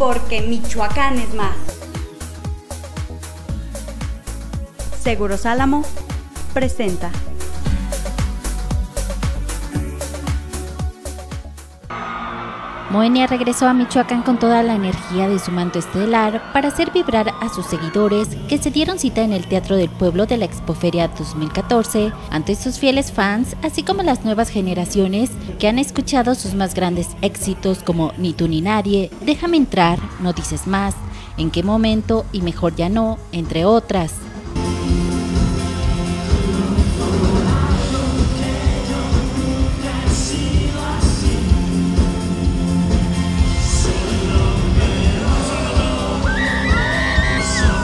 porque Michoacán es más. Seguros Álamo presenta. Moenia regresó a Michoacán con toda la energía de su manto estelar para hacer vibrar a sus seguidores que se dieron cita en el Teatro del Pueblo de la Expoferia 2014 ante sus fieles fans, así como las nuevas generaciones que han escuchado sus más grandes éxitos como Ni tú ni nadie, Déjame entrar, No dices más, En qué momento y Mejor ya no, entre otras.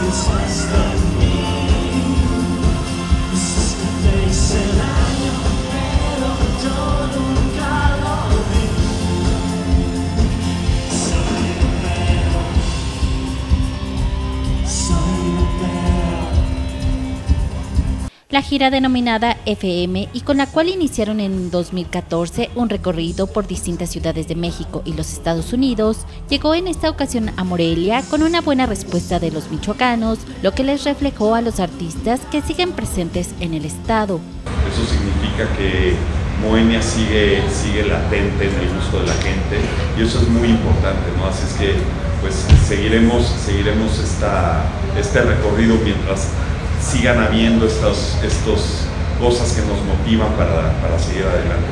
Christmas. La gira denominada FM y con la cual iniciaron en 2014 un recorrido por distintas ciudades de México y los Estados Unidos, llegó en esta ocasión a Morelia con una buena respuesta de los michoacanos, lo que les reflejó a los artistas que siguen presentes en el estado. Eso significa que Moenia sigue, sigue latente en el gusto de la gente y eso es muy importante, ¿no? Así es que pues seguiremos, seguiremos esta, este recorrido mientras sigan habiendo estas estos cosas que nos motivan para, para seguir adelante.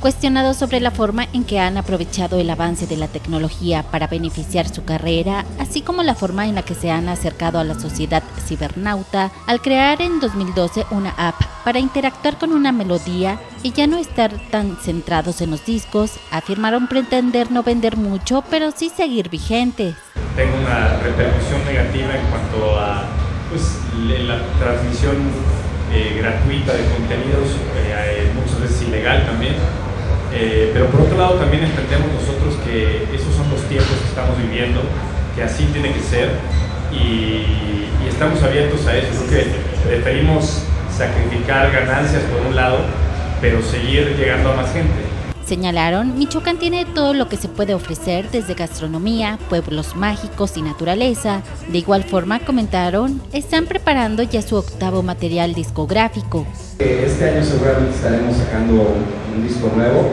Cuestionado sobre la forma en que han aprovechado el avance de la tecnología para beneficiar su carrera, así como la forma en la que se han acercado a la sociedad cibernauta al crear en 2012 una app para interactuar con una melodía y ya no estar tan centrados en los discos, afirmaron pretender no vender mucho, pero sí seguir vigentes. Tengo una repercusión negativa en cuanto a pues, la transmisión eh, gratuita de contenidos, eh, muchas veces ilegal también. Eh, pero por otro lado también entendemos nosotros que esos son los tiempos que estamos viviendo, que así tiene que ser y, y estamos abiertos a eso. Creo que preferimos sacrificar ganancias por un lado, pero seguir llegando a más gente. Señalaron, Michoacán tiene todo lo que se puede ofrecer desde gastronomía, pueblos mágicos y naturaleza. De igual forma, comentaron, están preparando ya su octavo material discográfico. Este año seguramente estaremos sacando un disco nuevo.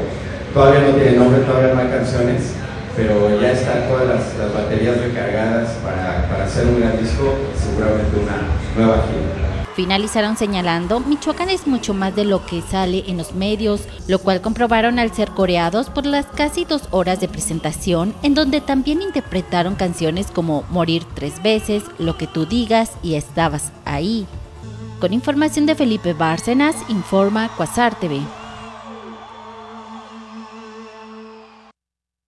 Todavía no tiene nombre, todavía no hay canciones, pero ya están todas las, baterías recargadas para, para hacer un gran disco, seguramente una nueva gira. Finalizaron señalando, Michoacán es mucho más de lo que sale en los medios, lo cual comprobaron al ser coreados por las casi dos horas de presentación, en donde también interpretaron canciones como Morir tres veces, Lo que tú digas y Estabas ahí. Con información de Felipe Bárcenas, informa Cuasar TV.